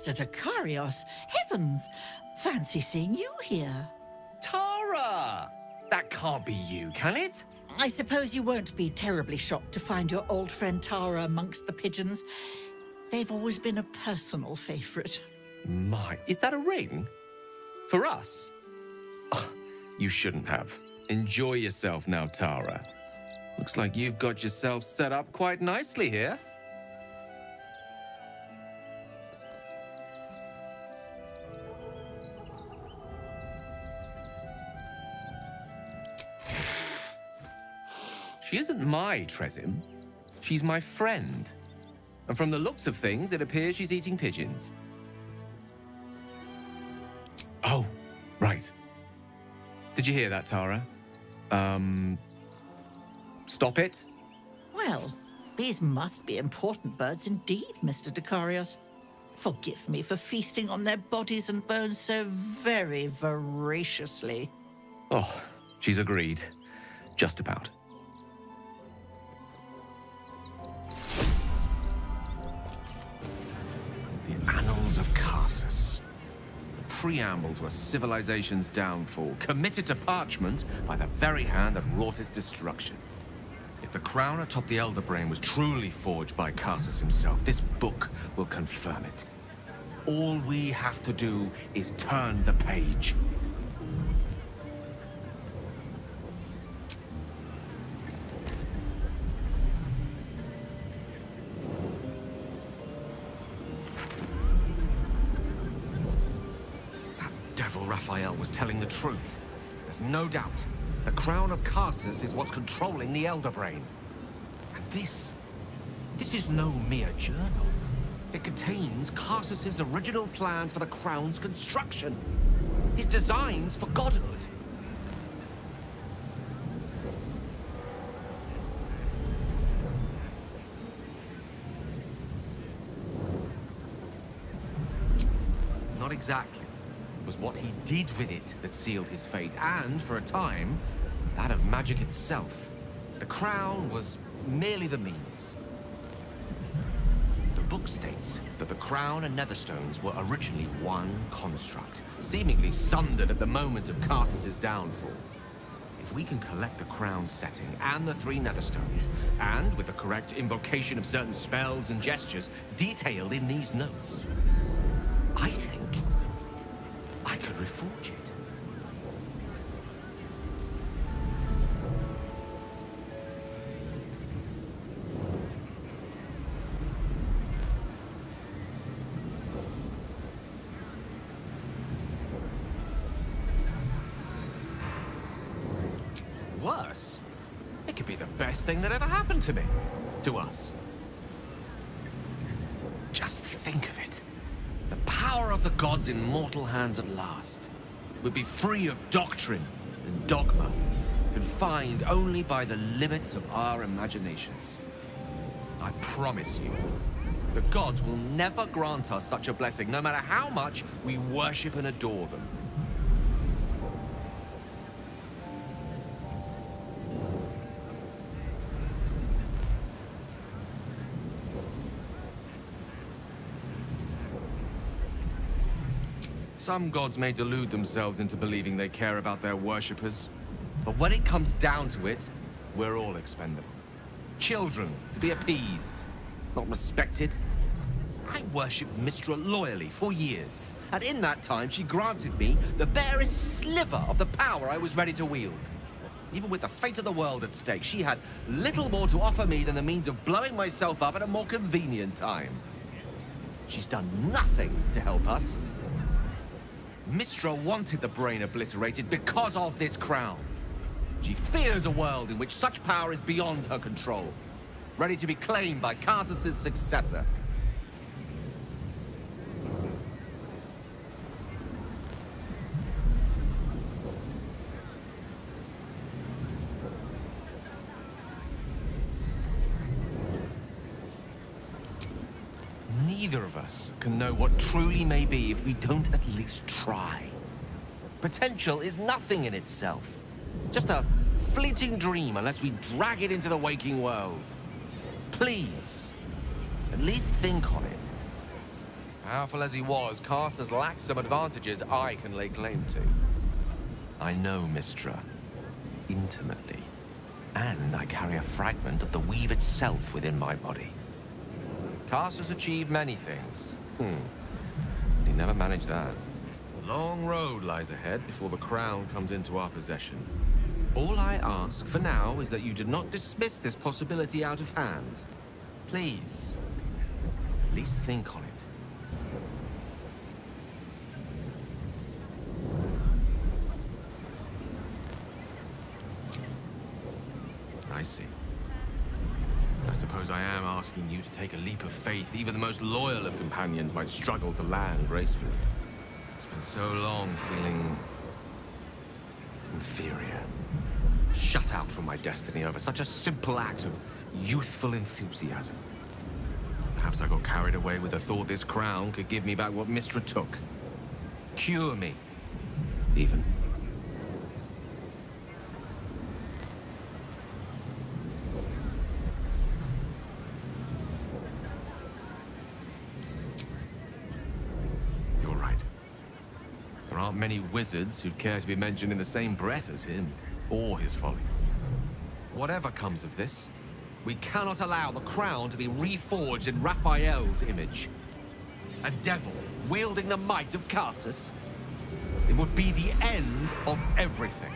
Mr. Dekarios, heavens! Fancy seeing you here. Tara! That can't be you, can it? I suppose you won't be terribly shocked to find your old friend Tara amongst the pigeons. They've always been a personal favourite. My, is that a ring? For us? Ugh, you shouldn't have. Enjoy yourself now, Tara. Looks like you've got yourself set up quite nicely here. She isn't my Tressym. She's my friend. And from the looks of things, it appears she's eating pigeons. Oh, right. Did you hear that, Tara? Um, stop it? Well, these must be important birds indeed, Mr. Dekarios. Forgive me for feasting on their bodies and bones so very voraciously. Oh, she's agreed. Just about. Of The preamble to a civilization's downfall, committed to parchment by the very hand that wrought its destruction. If the crown atop the Elder Brain was truly forged by Karsus himself, this book will confirm it. All we have to do is turn the page. Truth. There's no doubt. The crown of Karsus is what's controlling the Elder Brain. And this... This is no mere journal. It contains Karsus's original plans for the crown's construction. His designs for godhood. Not exactly. Was what he did with it that sealed his fate, and, for a time, that of magic itself. The crown was merely the means. The book states that the crown and netherstones were originally one construct, seemingly sundered at the moment of Karsus's downfall. If we can collect the crown setting and the three netherstones, and with the correct invocation of certain spells and gestures detailed in these notes, I think could be the best thing that ever happened to me. To us. Just think of it. The power of the gods in mortal hands at last We'd be free of doctrine and dogma, confined only by the limits of our imaginations. I promise you, the gods will never grant us such a blessing, no matter how much we worship and adore them. Some gods may delude themselves into believing they care about their worshippers. But when it comes down to it, we're all expendable. Children to be appeased, not respected. I worshipped Mystra loyally for years, and in that time she granted me the barest sliver of the power I was ready to wield. Even with the fate of the world at stake, she had little more to offer me than the means of blowing myself up at a more convenient time. She's done nothing to help us. Mystra wanted the brain obliterated because of this crown. She fears a world in which such power is beyond her control, ready to be claimed by Karsus's successor. Neither of us can know what truly may be if we don't at least try. Potential is nothing in itself. Just a fleeting dream unless we drag it into the waking world. Please, at least think on it. Powerful as he was, Karsus lacked some advantages I can lay claim to. I know Mystra intimately, and I carry a fragment of the weave itself within my body. Karsus achieved many things. Hmm. He never managed that. A long road lies ahead before the crown comes into our possession. All I ask for now is that you do not dismiss this possibility out of hand. Please. At least think on it. I see. Suppose I am asking you to take a leap of faith even the most loyal of companions might struggle to land gracefully. It's been so long feeling... inferior. Shut out from my destiny over such a simple act of youthful enthusiasm. Perhaps I got carried away with the thought this crown could give me back what Mystra took. Cure me, even. You're right. There aren't many wizards who'd care to be mentioned in the same breath as him, or his folly. Whatever comes of this, we cannot allow the crown to be reforged in Raphael's image. A devil wielding the might of Karsus. It would be the end of everything.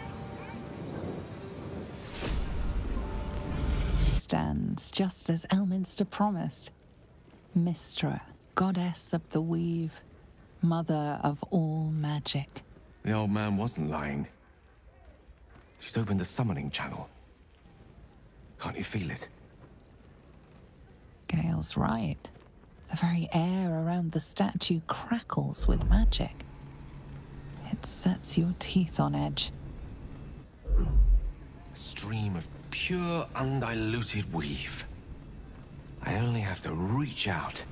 Stands just as Elminster promised. Mystra, goddess of the weave, mother of all magic. The old man wasn't lying. She's opened the summoning channel. Can't you feel it? Gale's right. The very air around the statue crackles with magic. It sets your teeth on edge. A stream of pure, undiluted weave. I only have to reach out,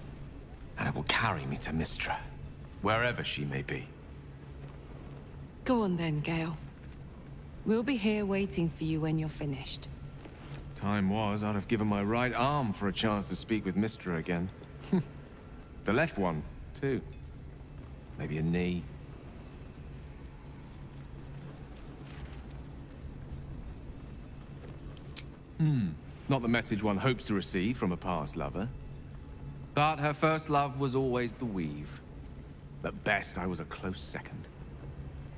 and it will carry me to Mystra, wherever she may be. Go on then, Gale. We'll be here waiting for you when you're finished. Time was, I'd have given my right arm for a chance to speak with Mystra again. the left one, too. Maybe a knee. Hmm. Not the message one hopes to receive from a past lover. But her first love was always the weave. At best, I was a close second.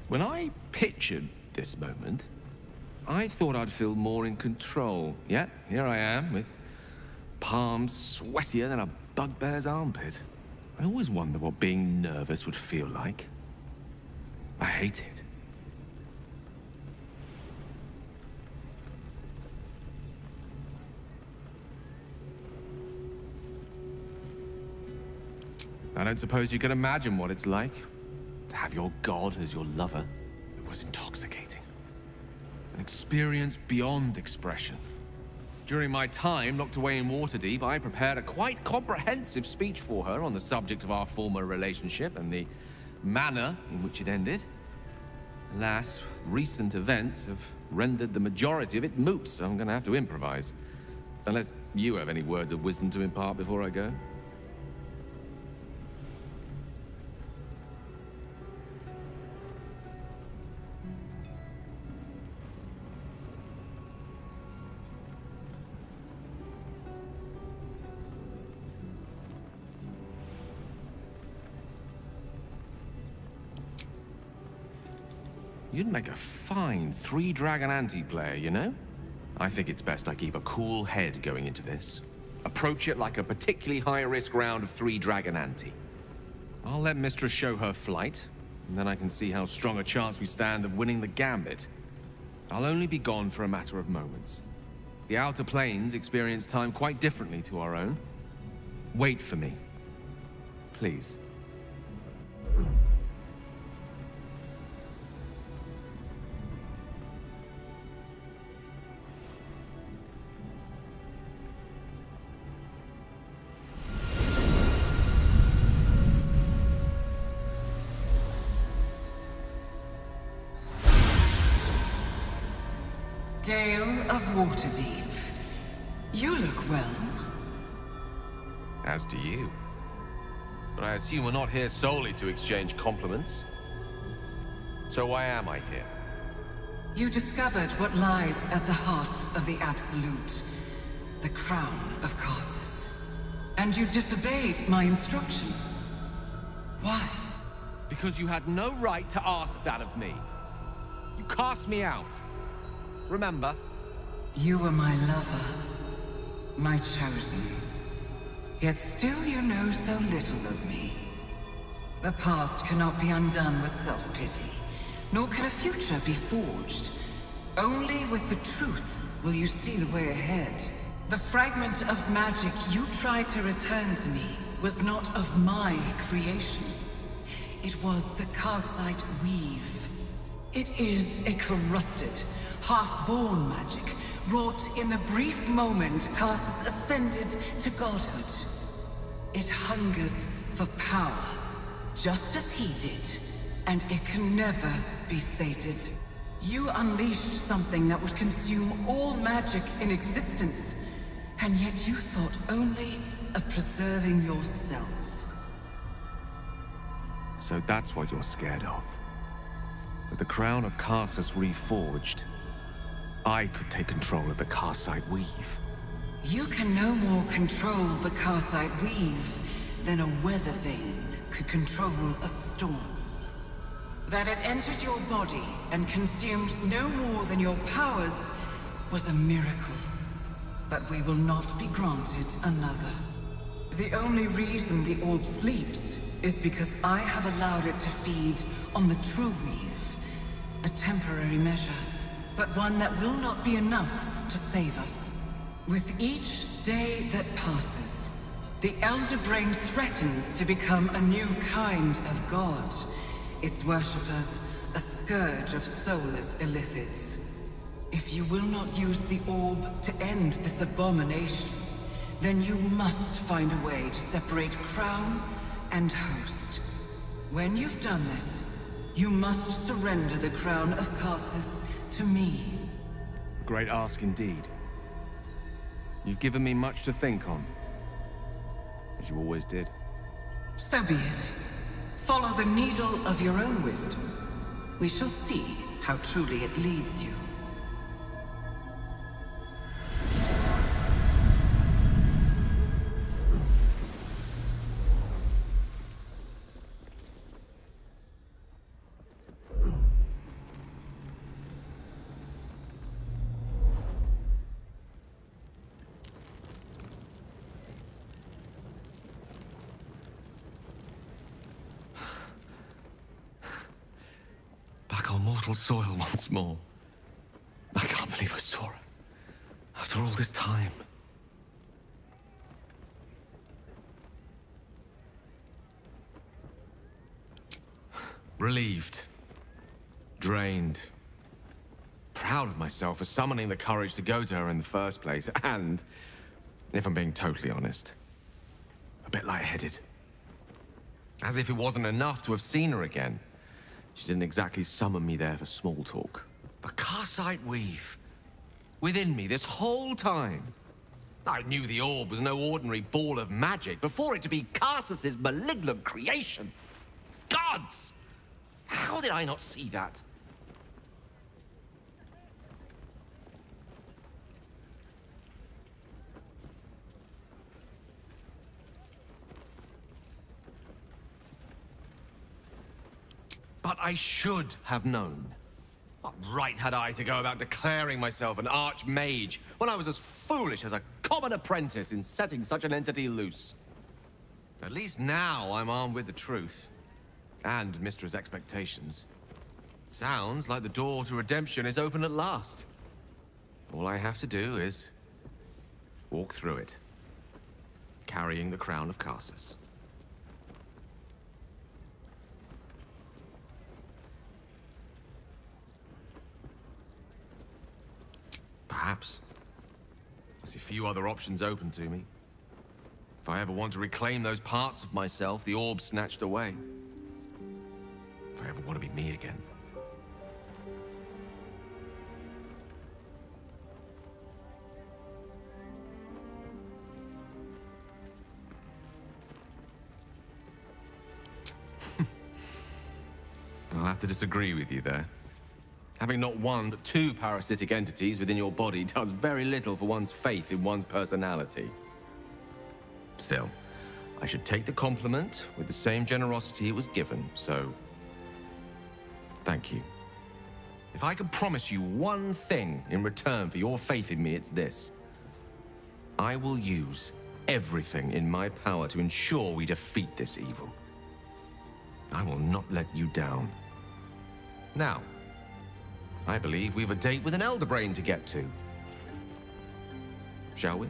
When I pictured this moment, I thought I'd feel more in control. Yet, here I am, with palms sweatier than a bugbear's armpit. I always wonder what being nervous would feel like. I hate it. I don't suppose you can imagine what it's like to have your god as your lover. It was intoxicating. An experience beyond expression. During my time locked away in Waterdeep, I prepared a quite comprehensive speech for her on the subject of our former relationship and the manner in which it ended. Alas, recent events have rendered the majority of it moot, so I'm gonna have to improvise. Unless you have any words of wisdom to impart before I go. You'd make a fine three-dragon ante-player, you know? I think it's best I keep a cool head going into this. Approach it like a particularly high-risk round of three-dragon ante. I'll let Mistress show her flight, and then I can see how strong a chance we stand of winning the gambit. I'll only be gone for a matter of moments. The Outer Planes experience time quite differently to our own. Wait for me. Please. Gale of Waterdeep. You look well. As do you. But I assume we're not here solely to exchange compliments. So why am I here? You discovered what lies at the heart of the Absolute. The crown of Karsus. And you disobeyed my instruction. Why? Because you had no right to ask that of me. You cast me out. Remember? You were my lover. My chosen. Yet still you know so little of me. The past cannot be undone with self-pity, nor can a future be forged. Only with the truth will you see the way ahead. The fragment of magic you tried to return to me was not of my creation. It was the Karsite Weave. It is a corrupted, half-born magic, wrought in the brief moment Karsus ascended to godhood. It hungers for power, just as he did, and it can never be sated. You unleashed something that would consume all magic in existence, and yet you thought only of preserving yourself. So that's what you're scared of. With the crown of Karsus reforged, I could take control of the Karsite Weave. You can no more control the Karsite Weave than a weather vane could control a storm. That it entered your body and consumed no more than your powers was a miracle. But we will not be granted another. The only reason the orb sleeps is because I have allowed it to feed on the True Weave. A temporary measure, but one that will not be enough to save us. With each day that passes, the Elder Brain threatens to become a new kind of god. Its worshippers, a scourge of soulless illithids. If you will not use the orb to end this abomination, then you must find a way to separate crown and host. When you've done this, you must surrender the crown of Karsus to me. A great ask indeed. You've given me much to think on. As you always did. So be it. Follow the needle of your own wisdom. We shall see how truly it leads you. On mortal soil once more. I can't believe I saw it. After all this time. Relieved. Drained. Proud of myself for summoning the courage to go to her in the first place. And, if I'm being totally honest, a bit lightheaded. As if it wasn't enough to have seen her again. She didn't exactly summon me there for small talk. The Karsite Weave. Within me this whole time. I knew the orb was no ordinary ball of magic before it to be Karsus's malignant creation. Gods! How did I not see that? I should have known. What right had I to go about declaring myself an archmage when I was as foolish as a common apprentice in setting such an entity loose? At least now I'm armed with the truth. And Mystra's expectations. Sounds like the door to redemption is open at last. All I have to do is... walk through it. Carrying the crown of Karsus. perhaps. I see few other options open to me. If I ever want to reclaim those parts of myself the orb snatched away. If I ever want to be me again. I'll have to disagree with you there. Having not one but two parasitic entities within your body does very little for one's faith in one's personality. Still, I should take the compliment with the same generosity it was given, so... Thank you. If I can promise you one thing in return for your faith in me, it's this. I will use everything in my power to ensure we defeat this evil. I will not let you down. Now, I believe we've a date with an Elder Brain to get to. Shall we?